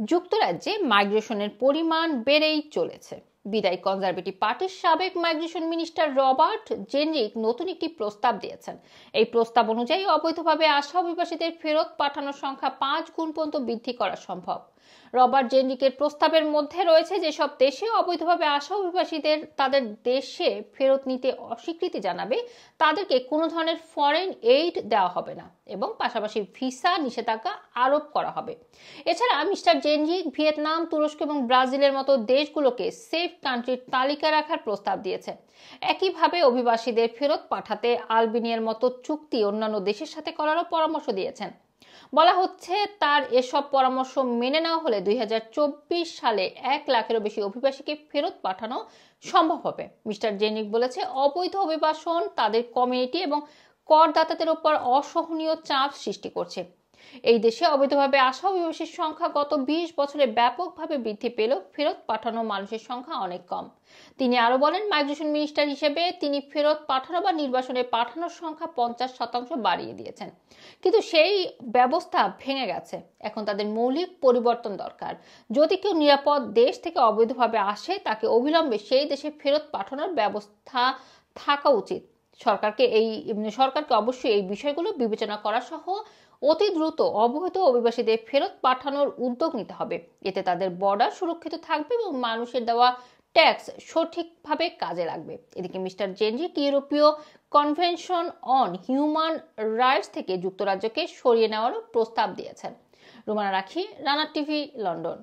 যুক্তরাজ্যে মাইগ্রেশনের পরিমাণ বেড়েই চলেছে। বিদায়ী কনজারভেটিভ পার্টির সাবেক মাইগ্রেশন মিনিস্টার রবার্ট জেনরিক নতুন একটি প্রস্তাব দিয়েছেন। এই প্রস্তাব অনুযায়ী অবৈধভাবে আসা অভিবাসীদের ফেরত পাঠানোর সংখ্যা পাঁচ গুণ পর্যন্ত বৃদ্ধি করা সম্ভব। রবার্ট জেনরিকের প্রস্তাবের মধ্যে রয়েছে যেসব দেশে অবৈধভাবে আসা অভিবাসীদের তাদের দেশে ফেরত নিতে অস্বীকৃতি জানাবে, তাদেরকে কোনো ধরনের ফরেন এইড দেওয়া হবে না। এবং পাশাপাশি ভিসা নিষেধাজ্ঞা আরোপ করা হবে। এছাড়া মিস্টার জেনজি ভিয়েতনাম, তুরস্ক এবং ব্রাজিলের মতো দেশগুলোকে সেফ কান্ট্রির তালিকা রাখার প্রস্তাব দিয়েছে। একইভাবে অভিবাসীদের ফেরত পাঠাতে আলবেনিয়ার মতো চুক্তি অন্যান্য দেশের সাথে করারও পরামর্শ দিয়েছেন। বলা হচ্ছে, তার এসব পরামর্শ মেনে নেওয়া হলে দুই হাজার চব্বিশ সালে এক লাখেরও বেশি অভিবাসীকে ফেরত পাঠানো সম্ভব হবে। মিস্টার জেনিক বলেছে, অবৈধ অভিবাসন তাদের কমিউনিটি এবং করদাতাদের উপর অসহনীয় চাপ সৃষ্টি করছে। এই দেশে অবৈধভাবে আসা অভিবাসীর সংখ্যা গত বিশ বছরে ব্যাপকভাবে বৃদ্ধি পেলেও ফেরত পাঠানো মানুষের সংখ্যা অনেক কম। তিনি আরও বলেন, মাইগ্রেশন মিনিস্টার হিসেবে তিনি ফেরত পাঠানো বা নির্বাসনে পাঠানোর সংখ্যা পঞ্চাশ শতাংশ বাড়িয়ে দিয়েছেন। কিন্তু সেই ব্যবস্থা ভেঙে গেছে। এখন তাদের মৌলিক পরিবর্তন দরকার। যদি কেউ নিরাপদ দেশ থেকে অবৈধভাবে আসে, তাকে অবিলম্বে সেই দেশে ফেরত পাঠানোর ব্যবস্থা থাকা উচিত। সরকারকে এই সরকারকে অবশ্যই এই বিষয়গুলো বিবেচনা করা সহ অতি দ্রুত অবৈধ অভিবাসীদের ফেরত পাঠানোর উদ্যোগ নিতে হবে। এতে তাদের বর্ডার সুরক্ষিত থাকবে এবং মানুষের দেওয়া ট্যাক্স সঠিকভাবে কাজে লাগবে। এদিকে মিস্টার জেনজিক ইউরোপীয় কনভেনশন অন হিউম্যান রাইটস থেকে যুক্তরাজ্যকে সরিয়ে নেওয়ারও প্রস্তাব দিয়েছেন। রুমানা রাখি, রানা টিভি, লন্ডন।